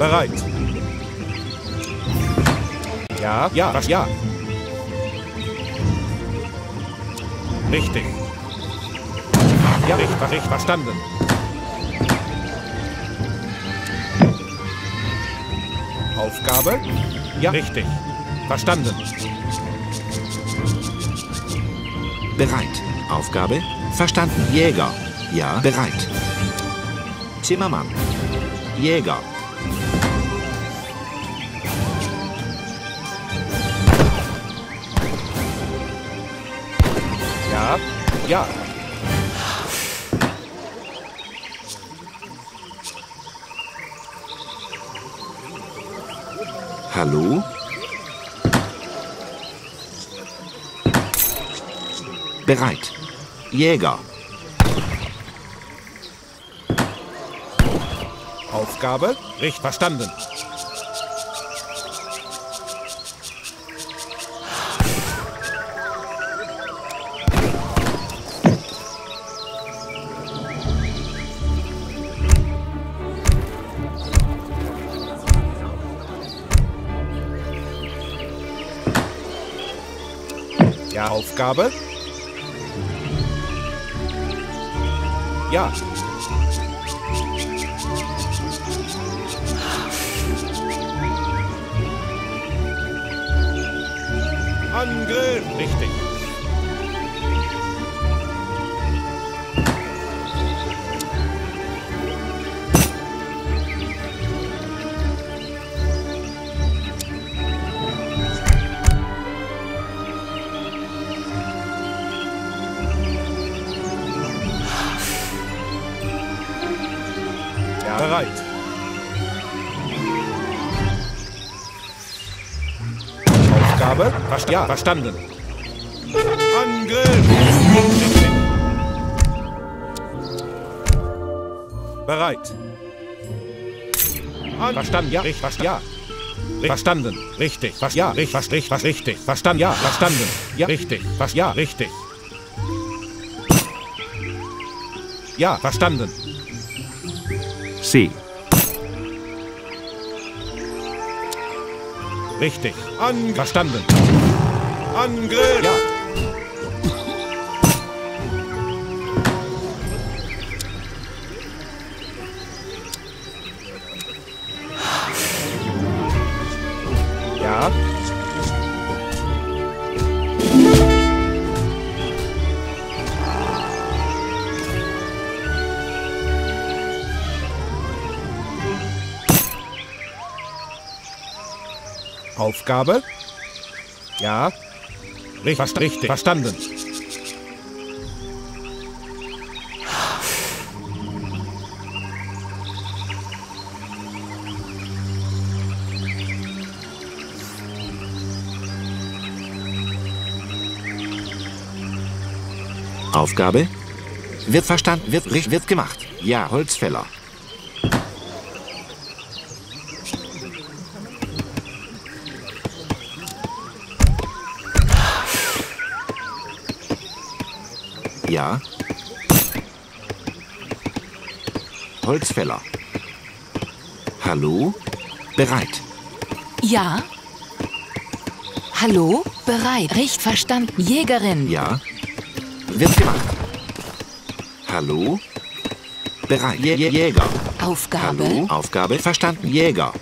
Bereit. Ja, ja, was, ja. Richtig. Ja, richtig, richtig, verstanden. Aufgabe? Ja, richtig. Verstanden. Bereit. Aufgabe? Verstanden. Jäger. Ja, bereit. Zimmermann. Jäger. Ja. Hallo? Bereit. Jäger. Aufgabe? Richtig, verstanden. Aufgabe? Ja. Angriff! Richtig. Bereit. Aufgabe? Verst ja, verstanden. Angriff! Bereit. An verstanden, ja, richtig, verstanden, ja. Verstanden, richtig, was, ja, richtig, was, richtig, was, richtig, verstanden, ja, verstanden, ja, richtig, was, ja, richtig. Ja, verstanden. C. Richtig. An Verstanden. Angriff! Ja. Aufgabe? Ja. Richtig, richtig. Verstanden. Aufgabe? Wird verstanden, wird, wird gemacht. Ja, Holzfäller. Ja. Holzfäller. Hallo? Bereit. Ja. Hallo? Bereit. Recht verstanden. Jägerin. Ja. Wird gemacht. Hallo? Bereit. Jä Jä- Jäger. Aufgabe. Hallo? Aufgabe verstanden. Jäger.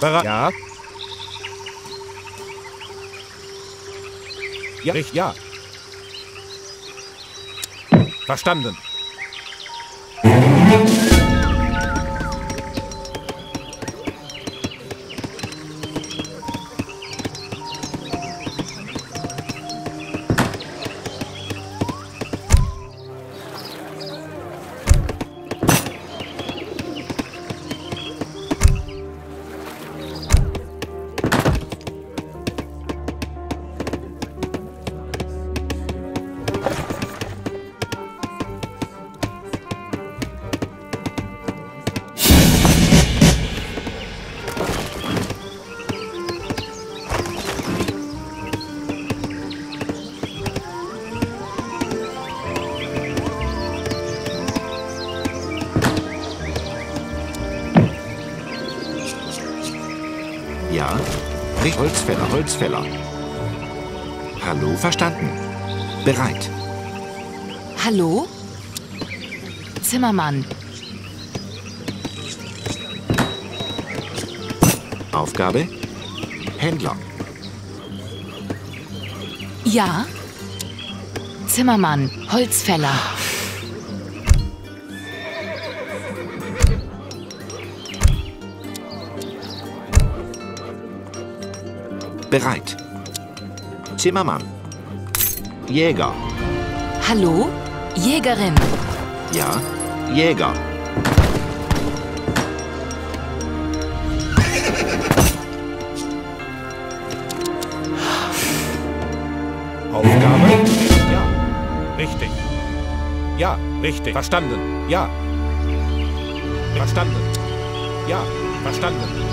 Bereit. Ja. Ja, richtig, ja. Verstanden. Holzfäller. Hallo, verstanden. Bereit. Hallo? Zimmermann. Aufgabe? Händler. Ja? Zimmermann. Holzfäller. Bereit. Zimmermann. Jäger. Hallo? Jägerin. Ja. Jäger. Aufgabe? Ja. Richtig. Ja, richtig. Verstanden. Ja. Verstanden. Ja, verstanden.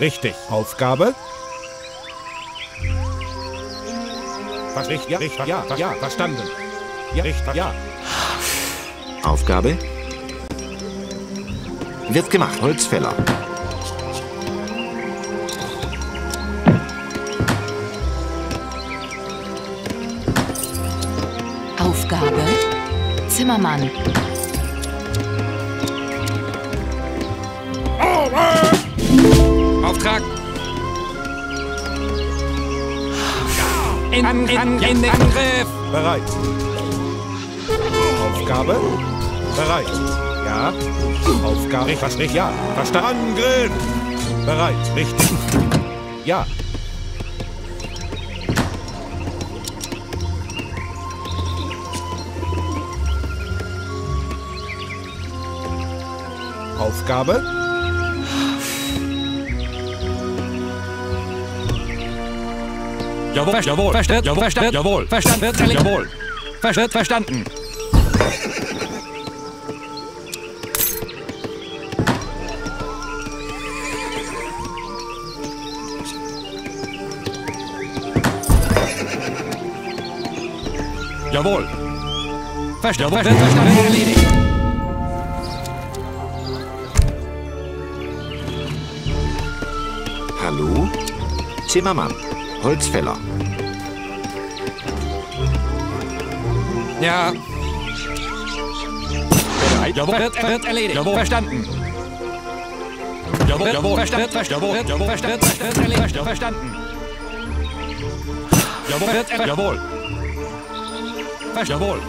Richtig. Aufgabe? Was richtig? Ja, richtig. Ja, ja, verstanden. Ja, richtig. Ja. Aufgabe? Wird gemacht. Holzfäller. Aufgabe? Zimmermann. Auftrag. In, in, in, in den Angriff. Bereit. Aufgabe? Bereit. Ja. Aufgabe. Ich, nicht? Ja. Verstanden. Angriff. Bereit. Richtig. Ja. Aufgabe? Jawohl, jawohl, verstanden, jawohl, verstanden, jawohl, verstanden, jawohl, verstanden, verstanden. Jawohl. Verstanden, verstanden, verstanden, erledigt. Hallo? Zimmermann. Holzfäller. Ja. Bereit, jawohl, wird, wird erledigt. Jawohl, verstanden. Jawohl, jawohl, verstanden, verstanden, jawohl, jawohl, verstanden, verstanden, erledigt, verstanden. Jawohl, wird, er- jawohl. Jawohl.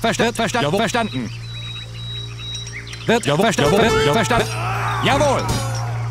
Verstanden, verstanden, verstanden. Wird, jawohl, verstanden, jawohl, jawohl, verstanden. Jawohl.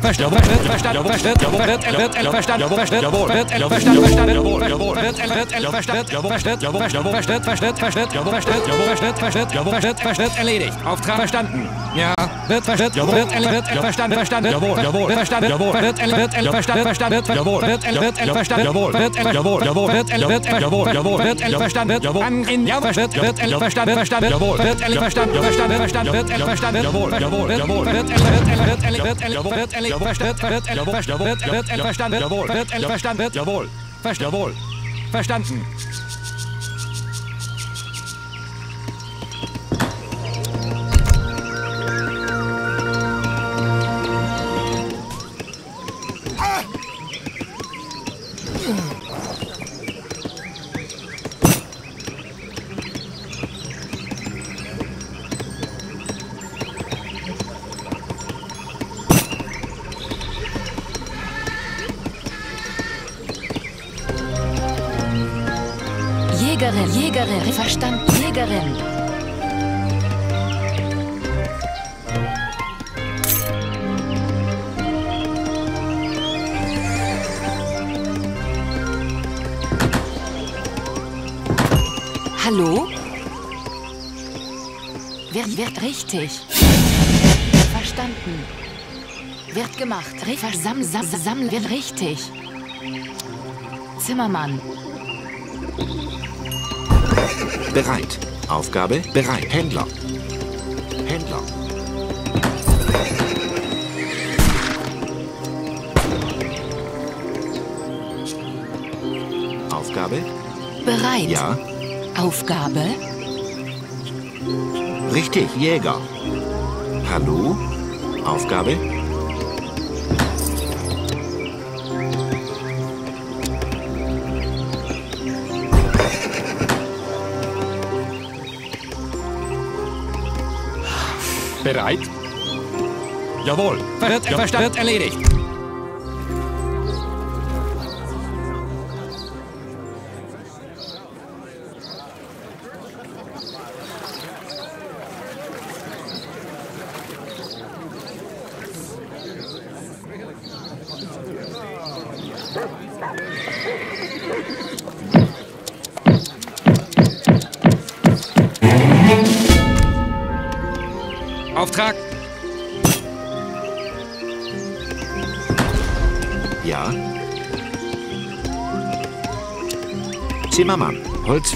Verstanden, verstanden, verstanden, verstanden, wird, er- wird, er- verstanden, verstanden, wird, er- verstanden, verstanden, wird, er- wird, er- verstanden, verstanden, verstanden, verstanden, verstanden, verstanden, verstanden, verstanden, jawohl, verstanden, verstanden, erledigt. Auftrag verstanden. Ja, wird, verstanden, wird, er- wird, er- verstanden, verstanden, jawohl, jawohl, verstanden, jawohl, wird, er- wird, er- verstanden, verstanden, jawohl, wird, er- wird, er- verstanden, jawohl, wird, er- jawohl, jawohl, wird, er- wird, er- jawohl, jawohl, wird, er- verstanden, jawohl, an, in, ja, verstanden, wird, er- verstanden, verstanden, jawohl, wird, er- verstanden, verstanden, verstanden, wird, er- verstanden, jawohl, jawohl, jawohl, wird, er- wird, er- wird, er- wird, er- jawohl, wird, er- jawohl, verstanden, wird, er- jawohl, wird, wird, er- verstanden, wird, er- verstanden, wird, jawohl, verst- jawohl, verstanden. Wird richtig. verstanden. Wird gemacht. Versam sam sam wird richtig. Zimmermann. Bereit. Aufgabe bereit. Händler. Händler. Aufgabe? Bereit. Ja. Aufgabe. Richtig, Jäger. Hallo? Aufgabe? Bereit? Jawohl. Wird, verstanden. Wird erledigt.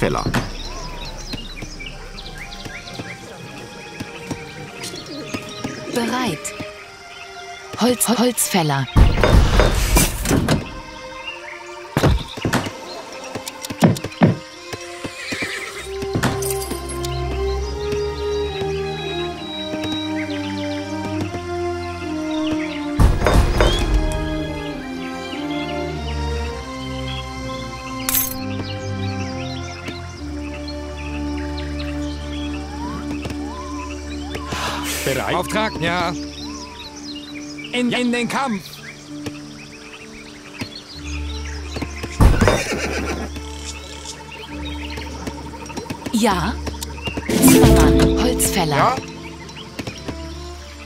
Holzfäller. Bereit. Holz Holzfäller. Bereit? Auftrag? Ja. In, in den Kampf. Ja. Zimmermann. Holzfäller. Ja?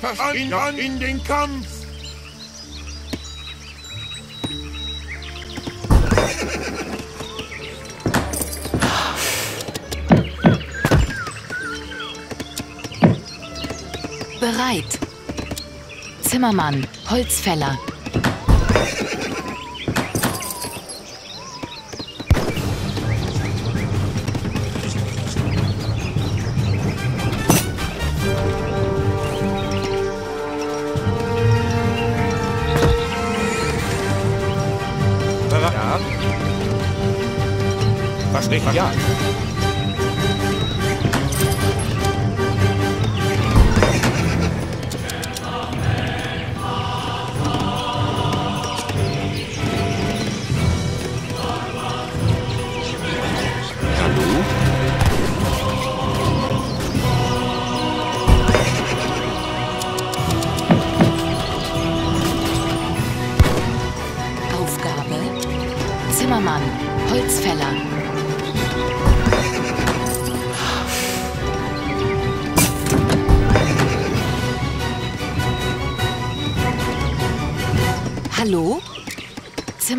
Verstanden in den Kampf! Bereit. Zimmermann. Holzfäller. Ja. Was nicht? Ja.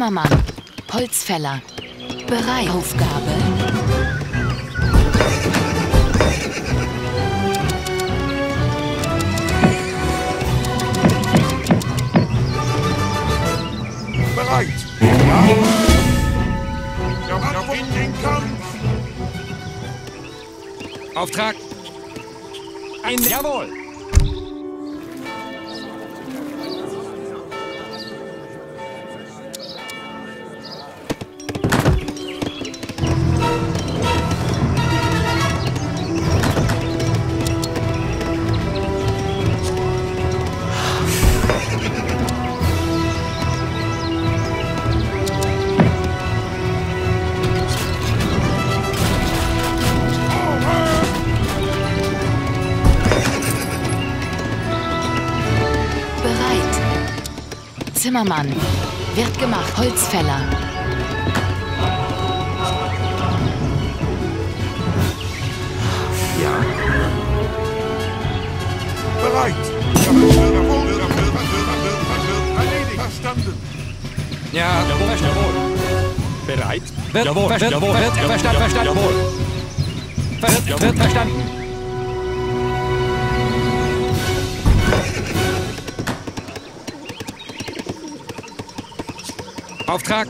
Zimmermann. Holzfäller. Bereit. Aufgabe. Bereit? Ja. In den Kampf! Auftrag. Ein. Jawohl. Zimmermann. Wird gemacht. Holzfäller. Ja. Bereit! Erledigt. Verstanden! Ja. Jawohl. Jawohl. Bereit? Wird, jawohl. Ver jawohl. Wird, jawohl. Verstanden. Verstanden. Jawohl. Wird, wird verstanden. Auftrag.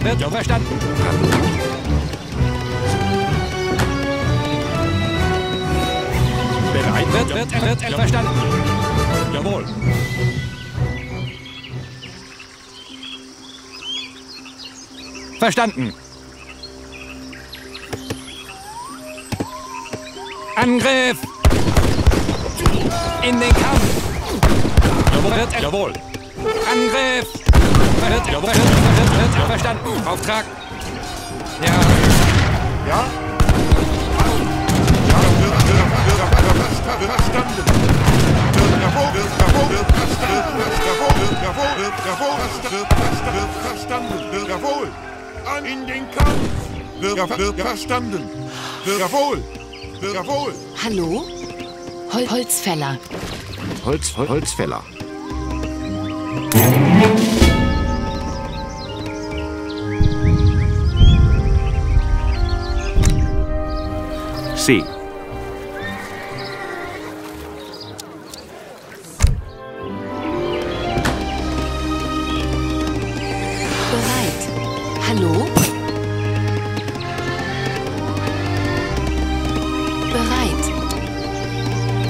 Wird ja verstanden. Bereit wird, wird, wird, wird verstanden. Jawohl. Verstanden. Angriff! In den Kampf! Jawohl, wird, jawohl. Angriff! Jawohl, wird, wird, wird, verstanden. Auftrag. Ja. Ja? Ja, jawohl. An in den Kampf. Verstanden. Jawohl. Jawohl. Hallo? Hol Holzfäller. Holz, Hol Holzfäller. Hallo? Bereit.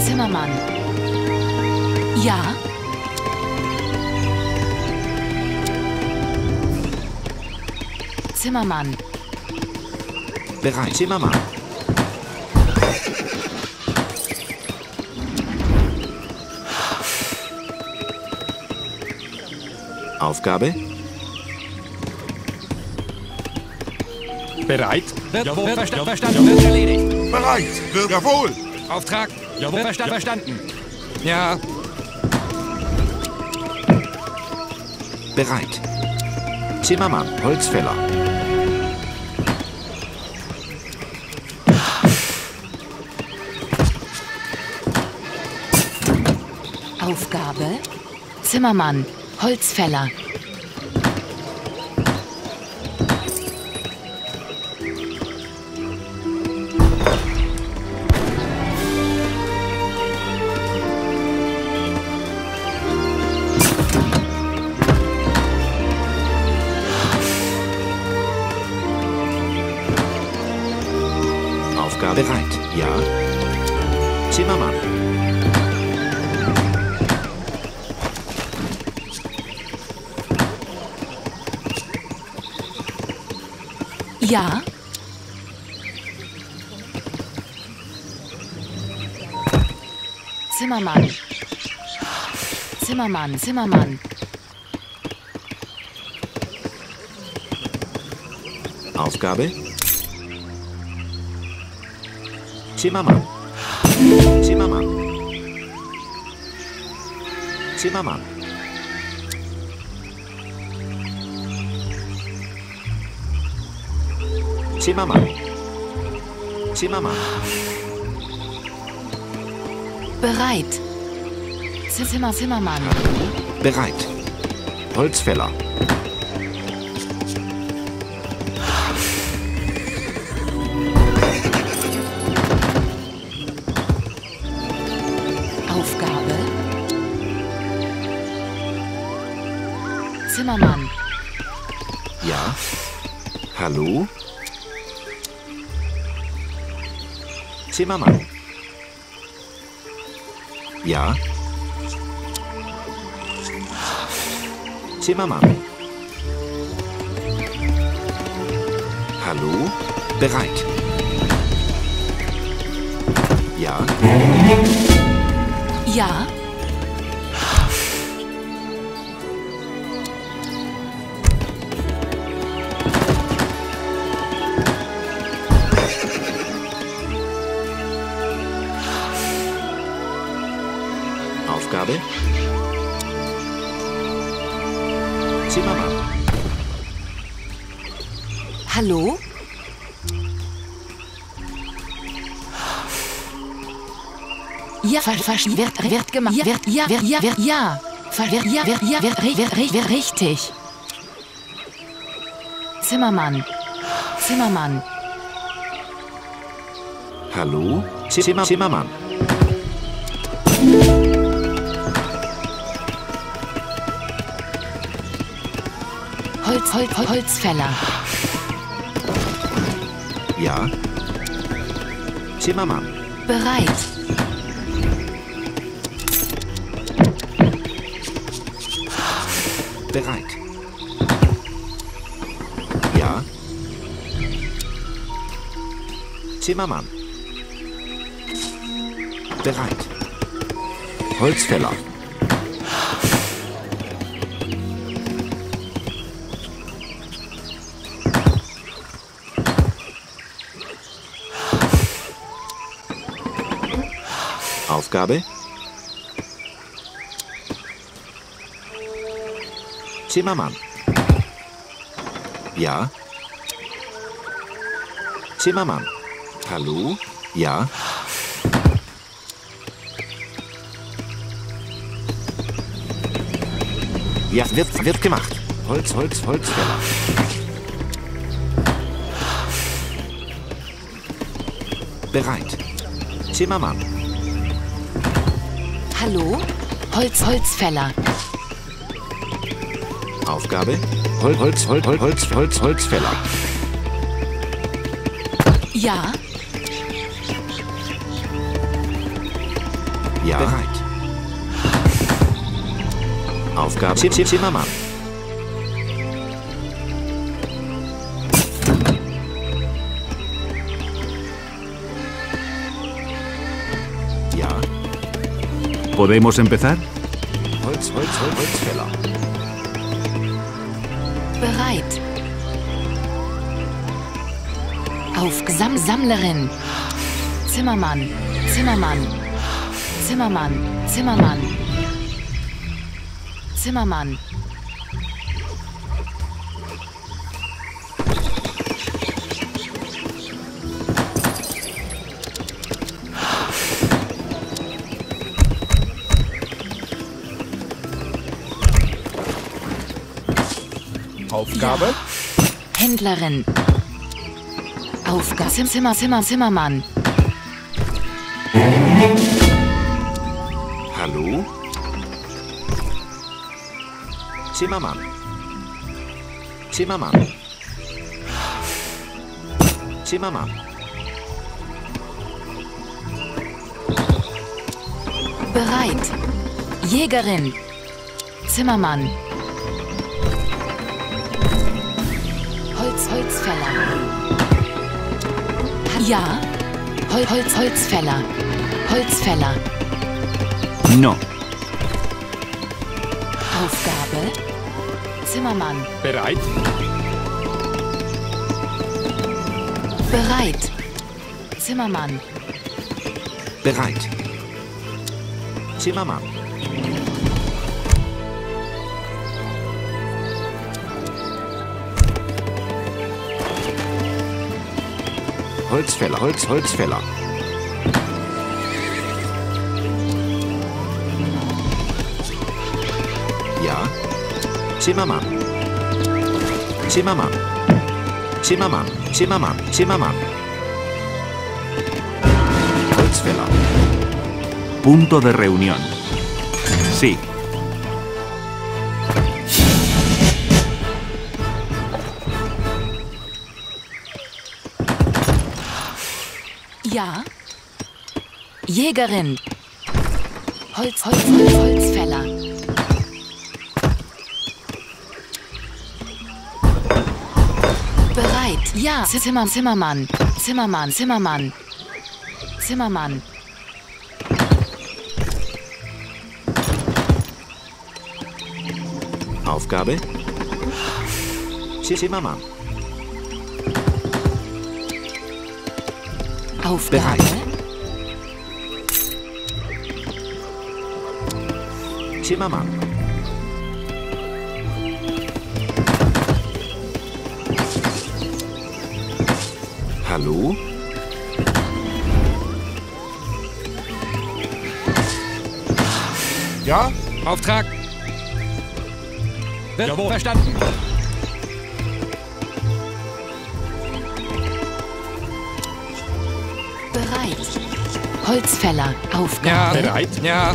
Zimmermann. Ja? Zimmermann. Bereit. Zimmermann. Aufgabe? Bereit? Wird, jawohl, verstanden, verstanden, wird erledigt. Bereit. Wird, jawohl. Auftrag. Jawohl, verstanden, verstanden. Ja. Bereit. Zimmermann. Holzfäller. Aufgabe? Zimmermann. Holzfäller. Ja? Zimmermann. Zimmermann, Zimmermann. Aufgabe? Zimmermann. Zimmermann. Zimmermann. Zimmermann. Zimmermann. Bereit. Zimmer, Zimmermann. Bereit. Holzfäller. Aufgabe? Zimmermann. Ja. Hallo? Zimmermann. Ja. Zimmermann. Hallo? Bereit. Ja. Ja? Ja, ver, ver, wird, wird gemacht. Ja, wird, ja, wird, ja, wird, ja. Ver, wird, ja, wird, ja, wird, wird, wird, wird, richtig. Zimmermann. Zimmermann. Hallo? Zimmer, Zimmermann. Holz, Holz, Hol- Holzfäller. Ja. Zimmermann. Bereit. Zimmermann. Bereit. Holzfäller. Aufgabe? Zimmermann. Ja. Zimmermann. Hallo? Ja. Ja, wird, wird gemacht. Holz, Holz, Holzfäller. Bereit. Zimmermann. Hallo? Holz, Holzfäller. Aufgabe? Hol, Holz, Holz, Holz, Holz, Holz, Holzfäller. Ja. Ja. Bereit. Aufgabe? Zim, Zim, Zimmermann. Ja. ¿Podemos empezar? Holz, Holz, Holz, Holzfäller. Bereit. Auf Sam Sammlerin. Zimmermann. Zimmermann. Zimmermann. Zimmermann. Zimmermann. Aufgabe? Händlerin. Aufgabe. Zim Zimmer, Zimmer, Zimmermann. Zimmermann. Zimmermann. Zimmermann. Bereit. Jägerin. Zimmermann. Holz, Holzfäller. Ja. Hol, Holz, Holzfäller. Holzfäller. No. Aufgabe. Zimmermann. Bereit? Bereit. Zimmermann. Bereit. Zimmermann. Holzfäller, Holz, Holzfäller. Zimmermann. Zimmermann. Zimmermann. Zimmermann. Zimmermann. Holzfäller. Punto de reunión. Sí. Ja. Jägerin. Holz, Holz, Holz, Holzfäller. Ja. Zimmer, Zimmermann. Zimmermann, Zimmermann. Zimmermann. Aufgabe? Zimmermann. Aufgabe. Zimmermann. Hallo? Ja? Auftrag? Wird Jawohl. verstanden. Bereit. Holzfäller. Ja, Aufgabe. bereit? Ja.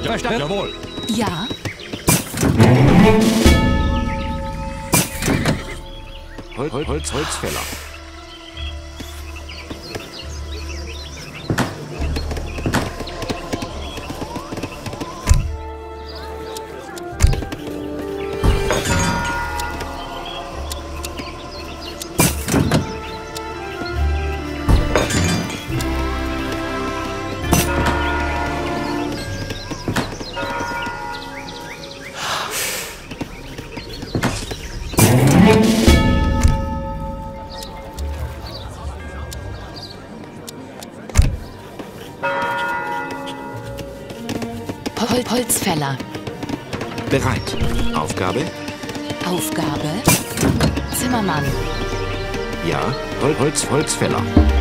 ja verstanden. Jawohl. Ja. Hol Hol Holz Holzfäller. Holz Holzfäller.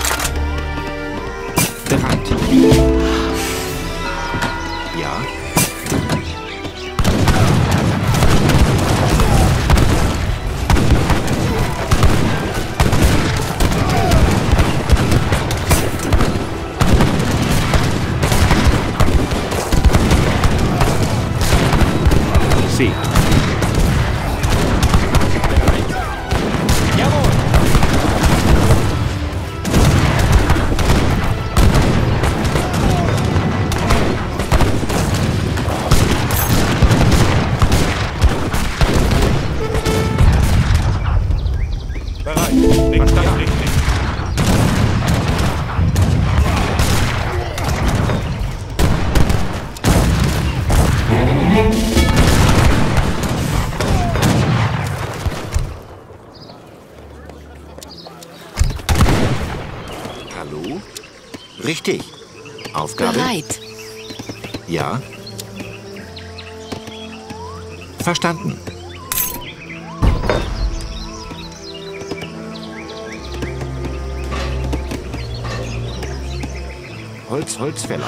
Holz Holzfäller.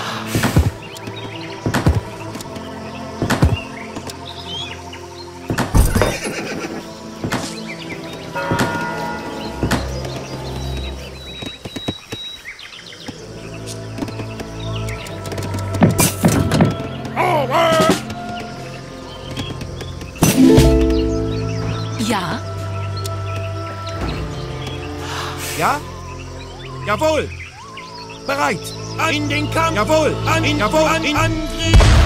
Ja. Ja? Jawohl. Bereit. An in den Kampf. Jawohl. An in Jawohl. An in Angriff.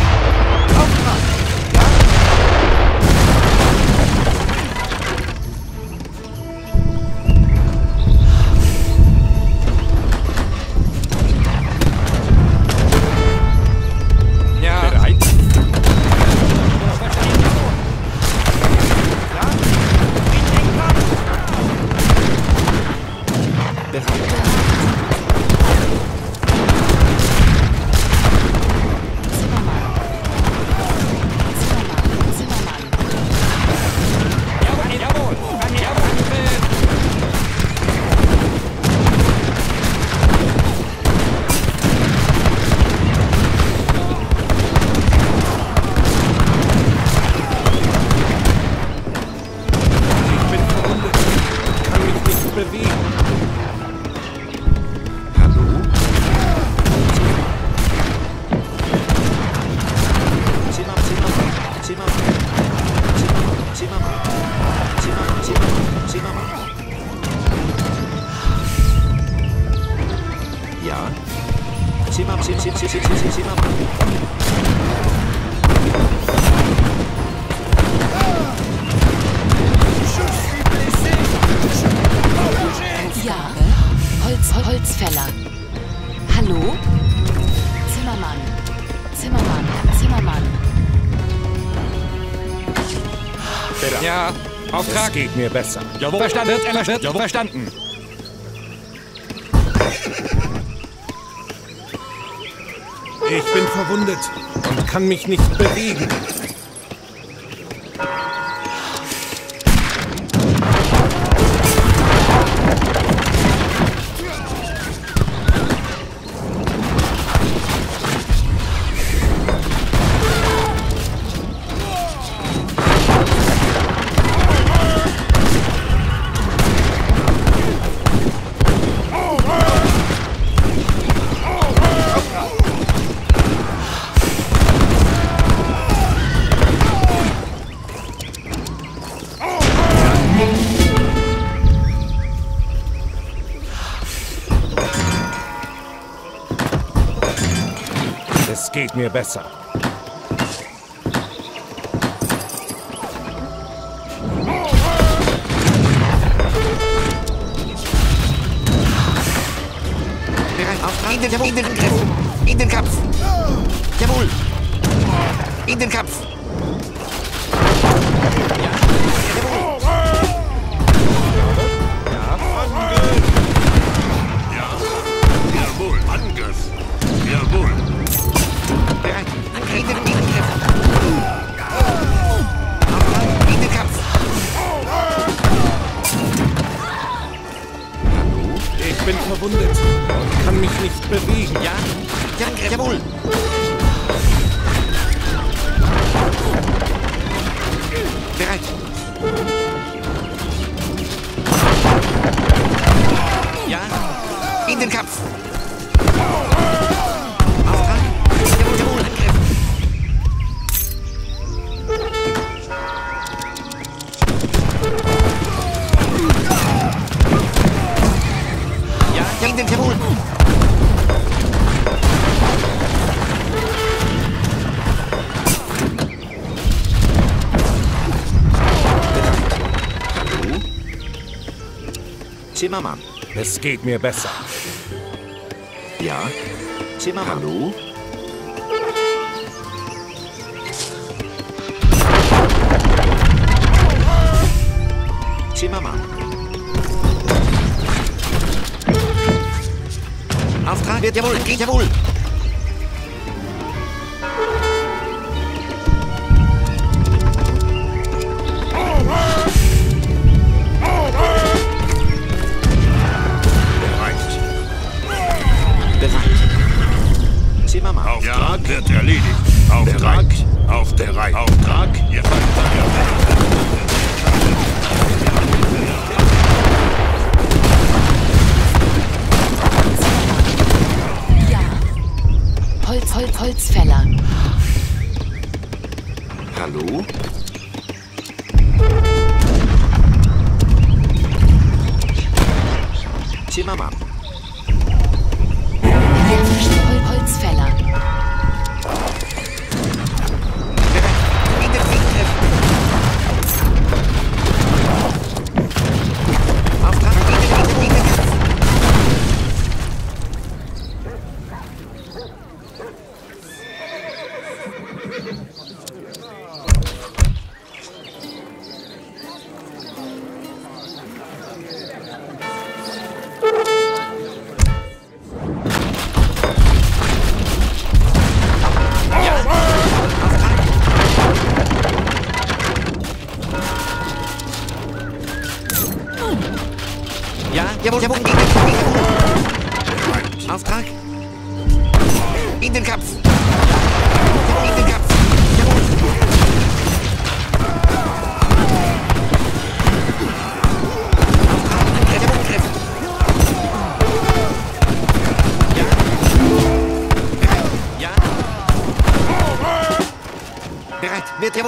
Ja. Auftrag. geht mir besser. Jawohl. Verstanden. Verstanden. Jawohl. Verstanden. Ich bin verwundet und kann mich nicht bewegen. Mir besser. In den, in den Angriff. In den Kampf. Jawohl. In den Kampf. In den. Hallo? Zimmermann. Es geht mir besser. Ja. Zimmermann. Hallo? Zimmermann. Wird jawohl, geht jawohl. Bereit. Bereit. Zimmermann. Auftrag wird erledigt. Auftrag. Auf der Reihe. Auftrag. Ja. Ja. Holzfäller. Hallo?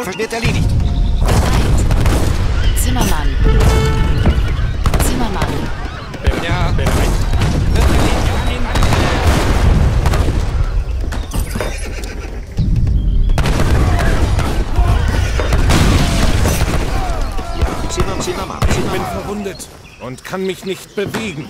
Bereit. Wird erledigt. Zimmermann. Zimmermann. Ja, bereit. Ja, Zimmer, Zimmermann, Ich bin Zimmermann. verwundet und kann mich nicht bewegen.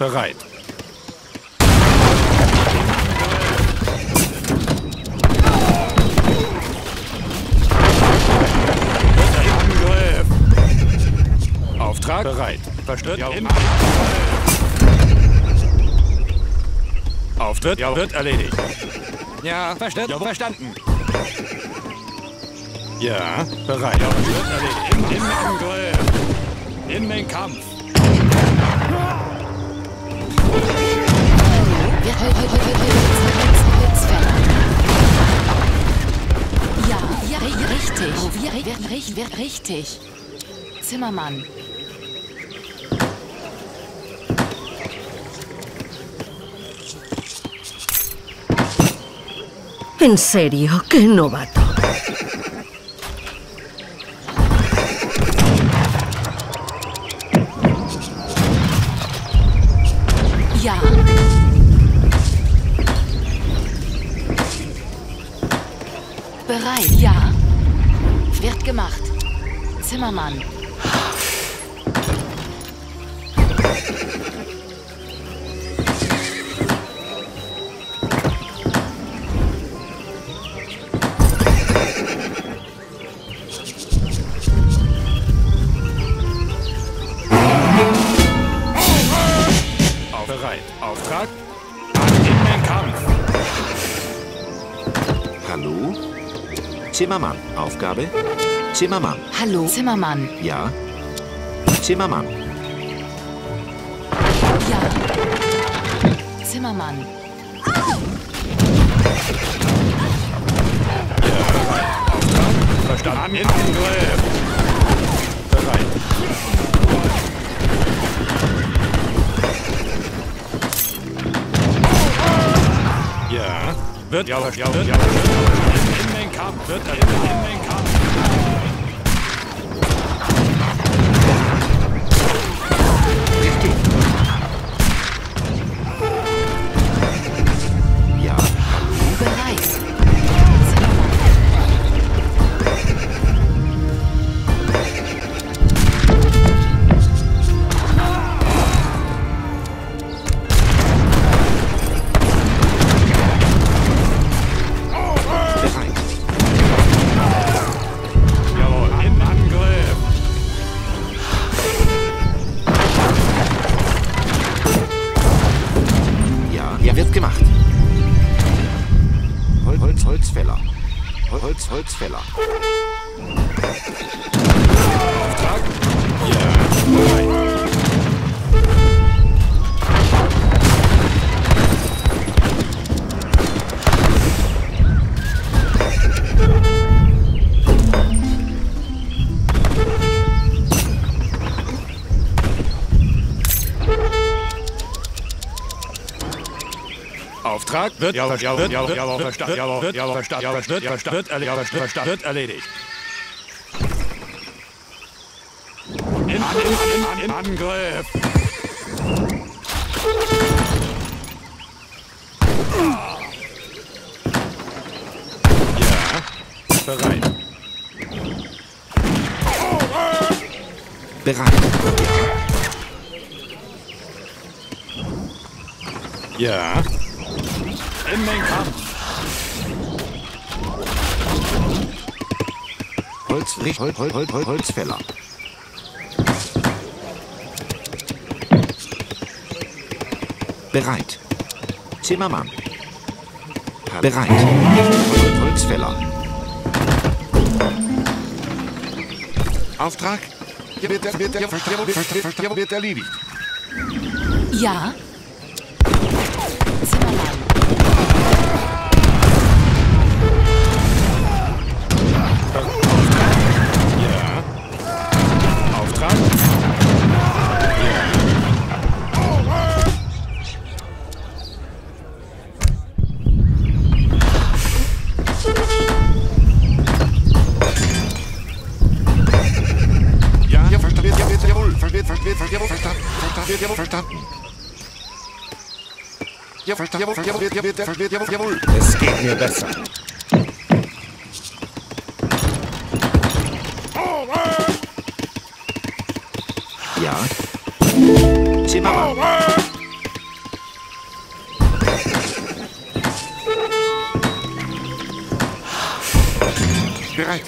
Bereit. Auftrag bereit. Verstört. Ja. Auftritt ja. wird erledigt. Ja, verstanden. Ja, verstanden. Ja, bereit. Ja, wird erledigt. In, in Angriff. In den Kampf. Richtig. Richtig. Zimmermann. En serio, qué novato. Zimmermann. Aufgabe? Zimmermann. Hallo, Zimmermann. Ja? Zimmermann. Ja. Zimmermann. Verstanden. An in den Griff. Bereit. Ja. Wird ja, wird ja, wird ja. Kampf. Wird in, in den wird erledigt in Angriff. Ja, bereit. Bereit. Ja. In den Kampf. Holz, Hol Hol Hol Hol Holzfäller. Bereit. Zimmermann. Bereit. Hol Holzfäller. Auftrag? Wird, wird, wird, wird erledigt. Ja. Zimmermann. Jawohl, jawohl, wird, versteht, jawohl, jawohl. Es geht mir besser. Ja. Zimmermann. Bereit.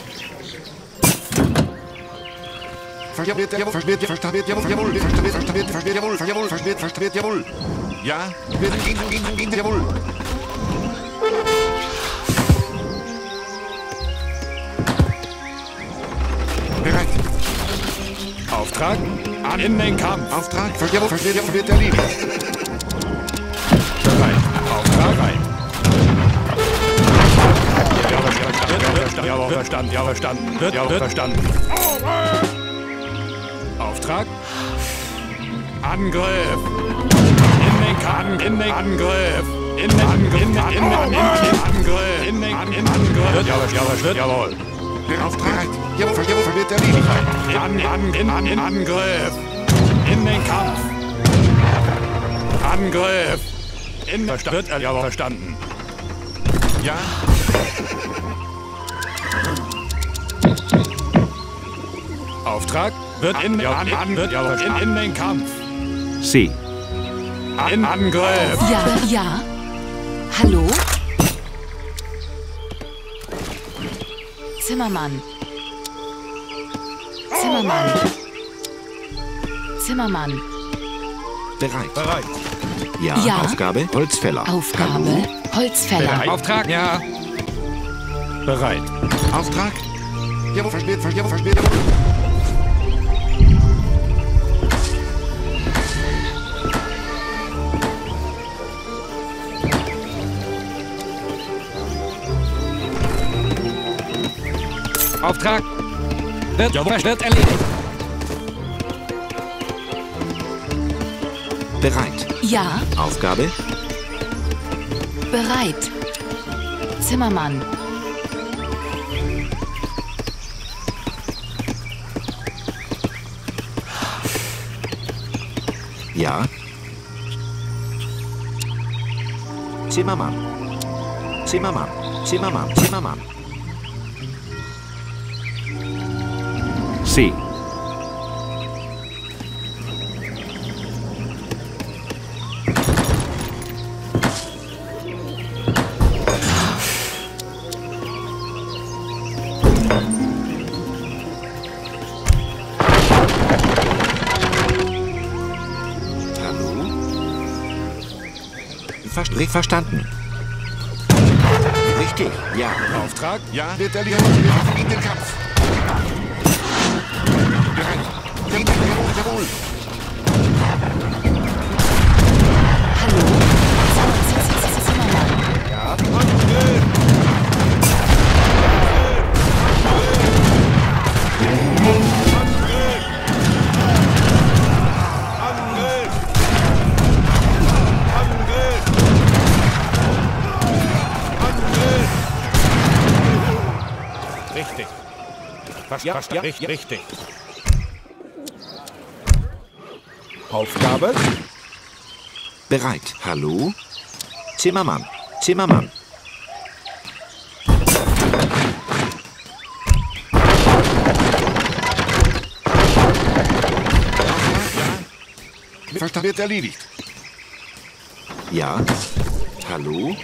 Versteht, jawohl, versteht, verstanden, wird, jawohl, jawohl, wird, versteht, verstanden, wird, versteht, jawohl, jawohl, versteht, versteht, jawohl. Ja, in, in, jawohl. Bereit. Auftrag. An in den Kampf. Auftrag, versteht, jawohl, versteht, jawohl, wird erledigt. Bereit. Auftrag. Verstanden. Ja, verstanden. Ja, verstanden. Wird ja verstanden. Auftrag. Angriff. In den Kampf. In den Angriff. In den Angriff. In den in, in, in, Angriff. In den in, Angriff. Wird jawohl, jawohl. Beauftragt. Jawohl, jawohl, wird erledigt. In, an, in, an, in Angriff. In den Kampf. Angriff. In Versta wird er jawohl verstanden. Ja. Auftrag wird in, ja, an, wird in, in den Kampf. C. In Angriff. Ja, ja. Hallo? Zimmermann. Zimmermann. Zimmermann. Bereit. Bereit. Ja. Ja. Aufgabe. Holzfäller. Aufgabe. Hallo. Holzfäller. Bereit. Auftrag, ja. Bereit. Auftrag. Jawohl, verspielt, jawohl, verspielt, Auftrag wird, jawohl, wird erledigt. Bereit. Ja, Aufgabe. bereit. Zimmermann. Ja. Zimmermann. Zimmermann. Zimmermann. Zimmermann. Re- verstanden. Richtig, ja. Auftrag, ja. Wird erledigt. In den Kampf. Ja, was, ja, richtig, richtig. Aufgabe? Bereit. Hallo? Zimmermann. Zimmermann. Verstanden. Wird erledigt. Ja. Hallo?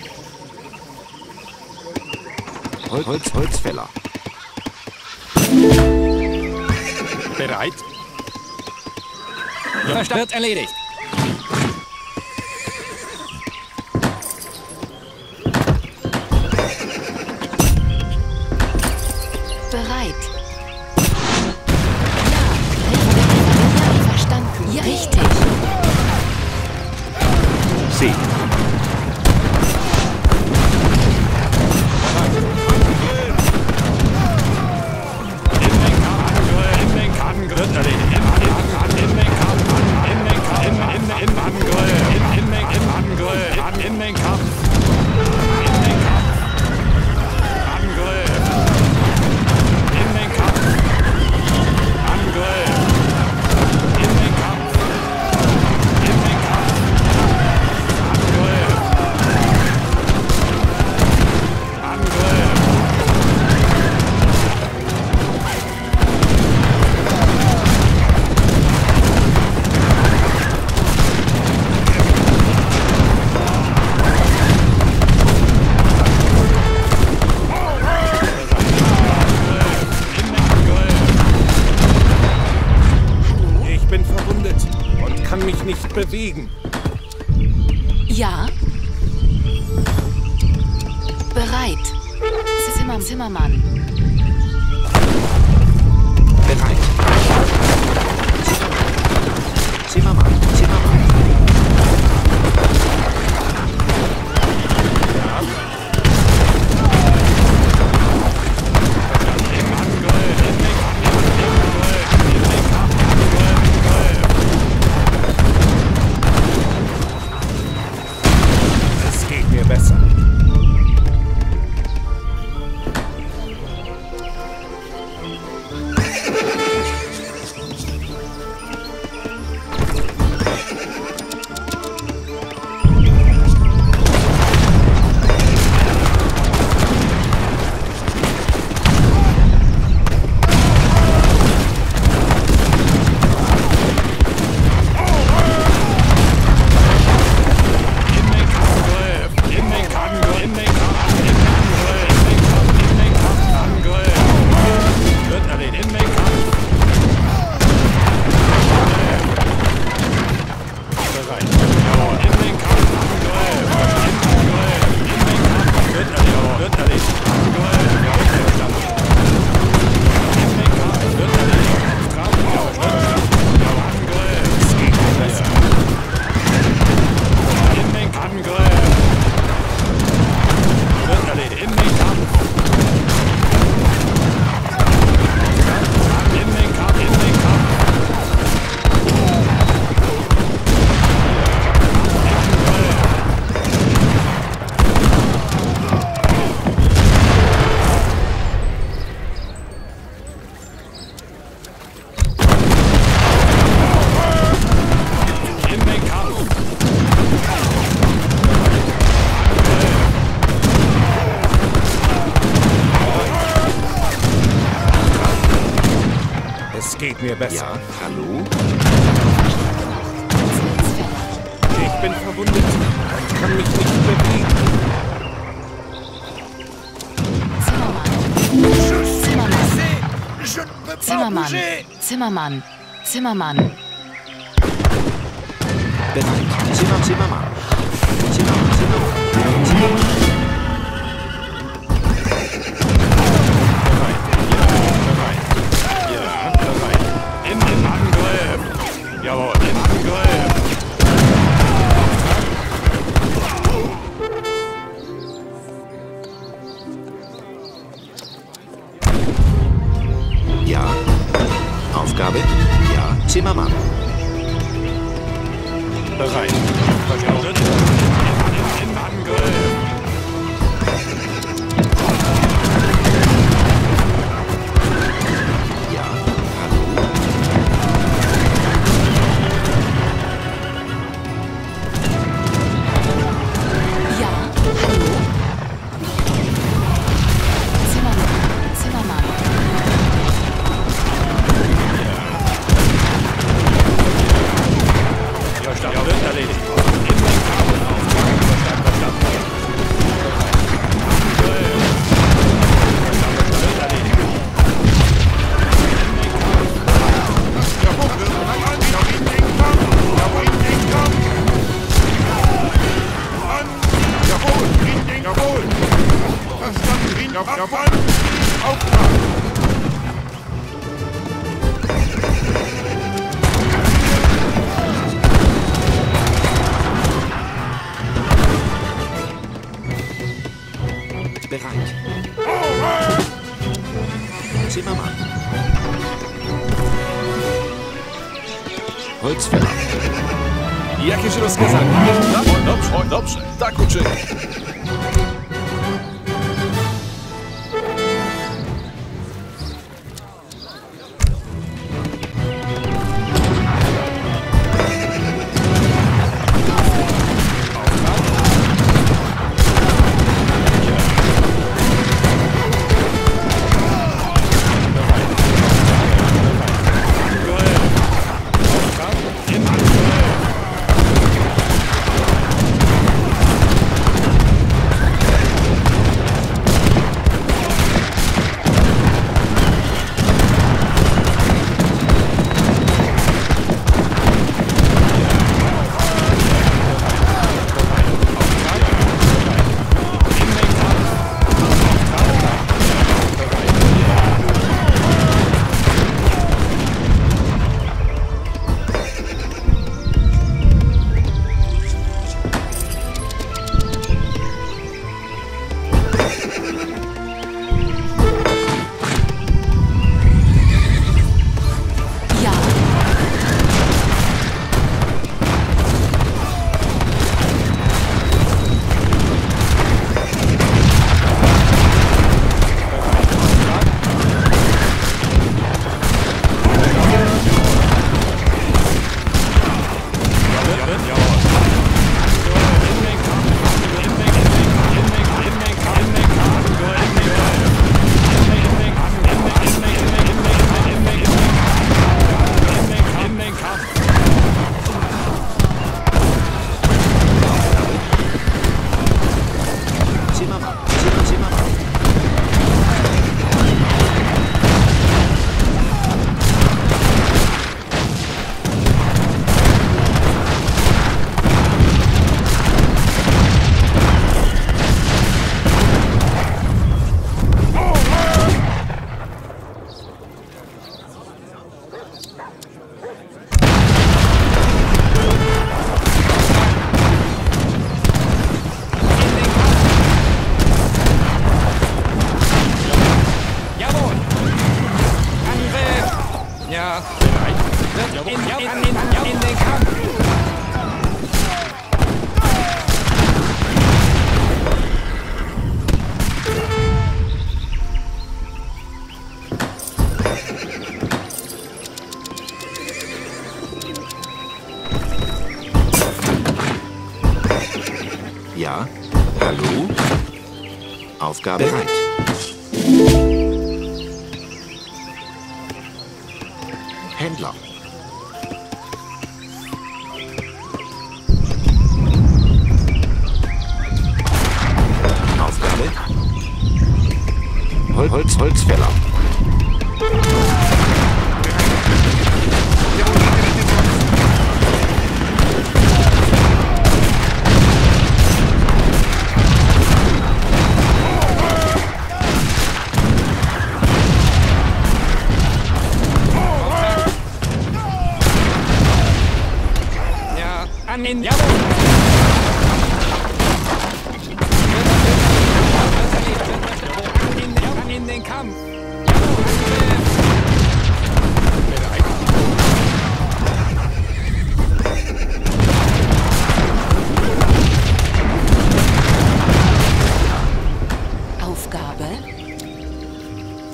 Hol Holz, Holzfäller. Bereit. Ja, wird erledigt. Bereit. besser. Ja, hallo? Ich bin verwundet und kann mich nicht bewegen. Zimmermann. Zimmermann. Zimmermann. Zimmermann. Zimmermann. Zimmermann. Zimmermann. Zimmermann. Zimmermann. Zimmermann. Zimmermann. Zimmermann. Zimmermann. Verstanden! Auf, auf, auf! bereit. Zimmermann. Holzfäller. Jakieś rozkazania? Dobrze, dobrze, tak uczynię.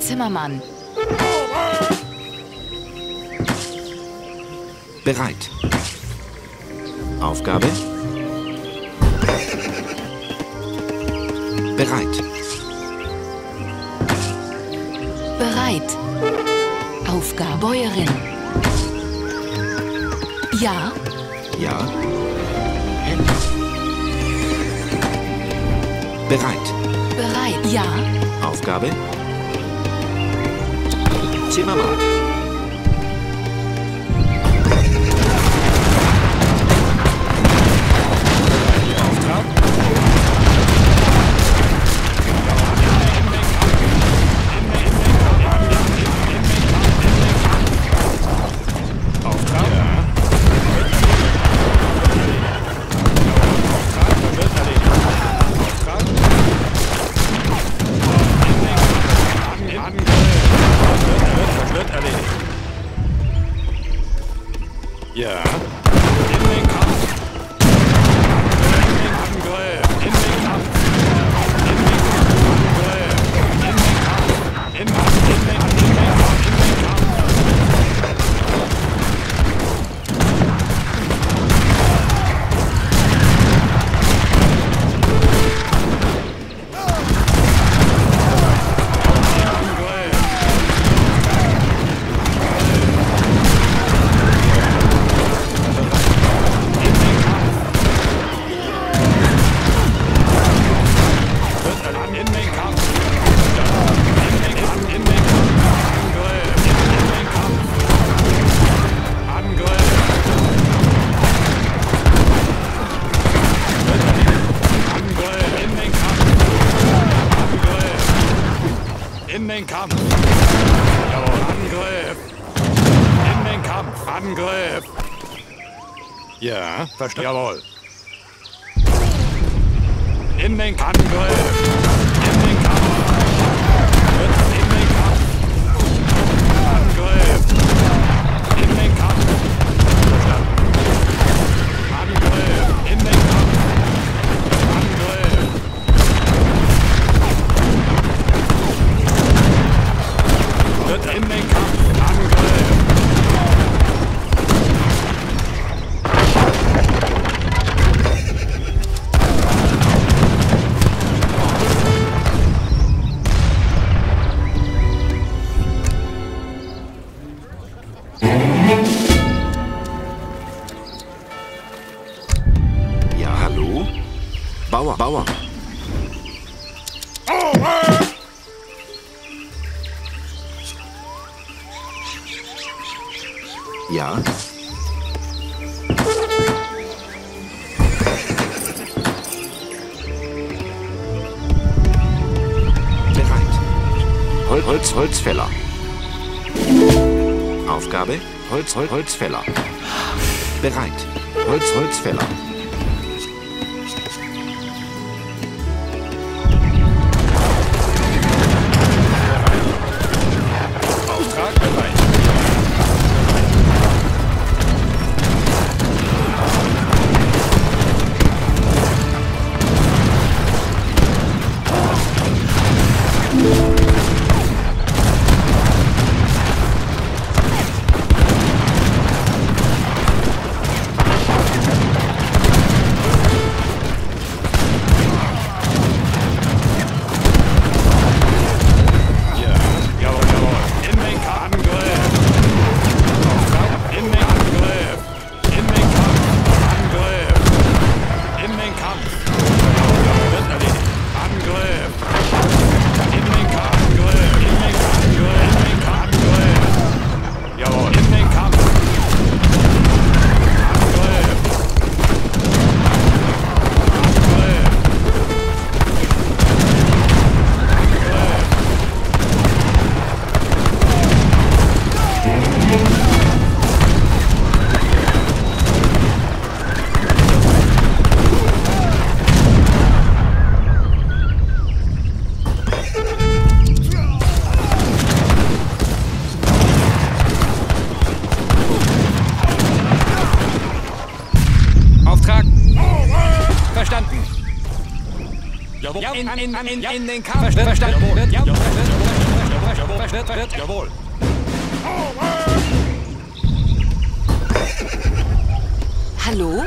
Zimmermann. Bereit. Aufgabe. Bereit. Bereit. Aufgabe. Bäuerin. Ja. Ja. Bereit. Bereit. Ja. Aufgabe. 鸡妈妈 Ja, verstehe. Jawohl. In den Kampf. Holz, Holzfäller. Bereit. Holz, Holzfäller. in, in, ja. in den Kampf. Verstanden. Verstanden. Ja. Jawohl. Jawohl. Verstanden. Verstanden. Jawohl. Hallo?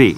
Sí,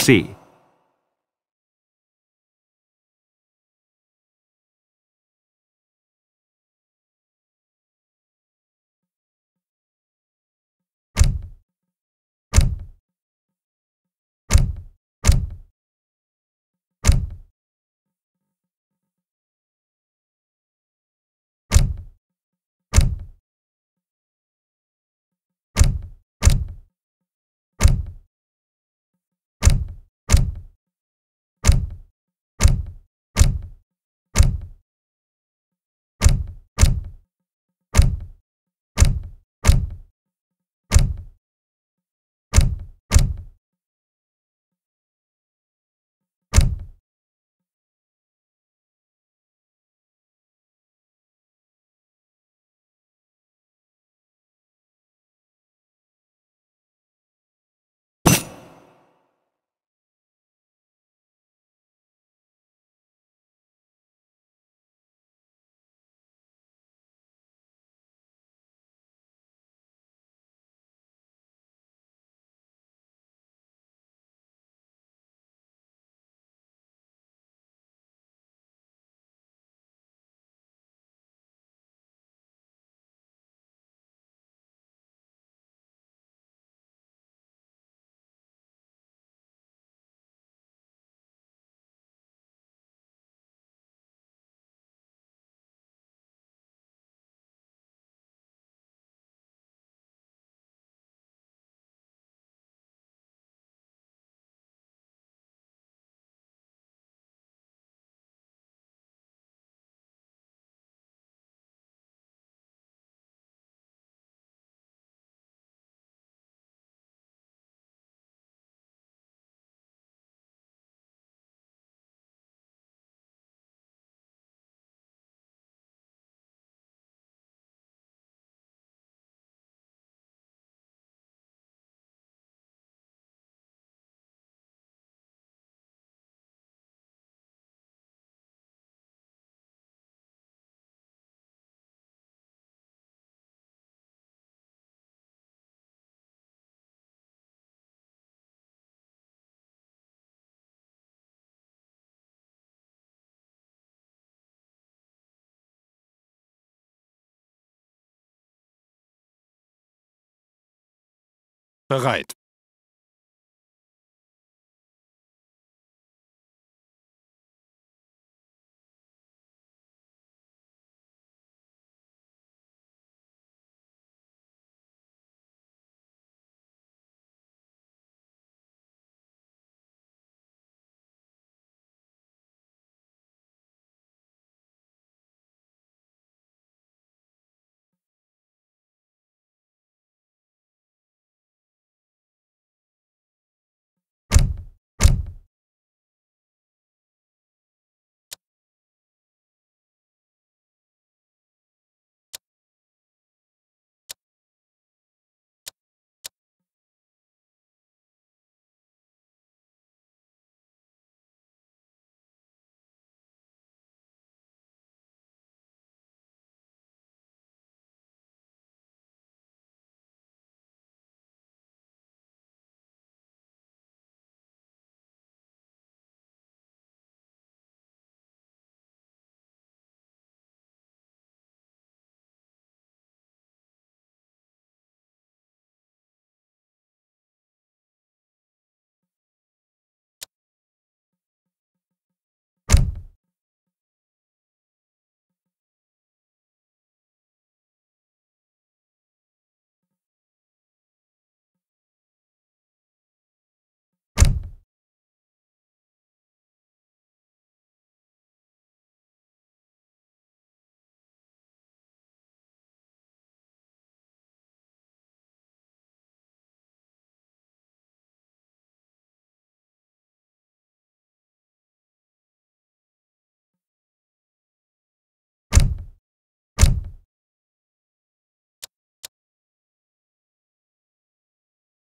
C. Bereit.